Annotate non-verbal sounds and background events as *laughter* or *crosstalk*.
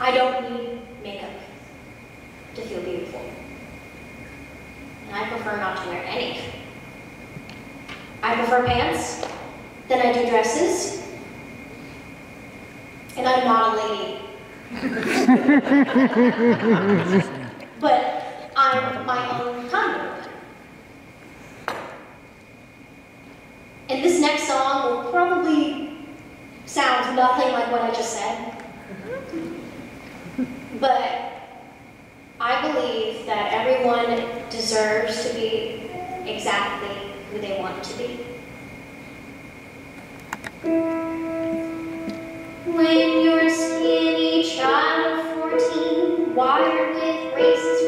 I don't need makeup to feel beautiful. And I prefer not to wear any. I prefer pants than I do dresses. And I'm not a lady. *laughs* but I'm my own kind of woman. And this next song will probably sound nothing like what I just said. But I believe that everyone deserves to be exactly who they want to be. When you're a skinny child of 14, wired with braces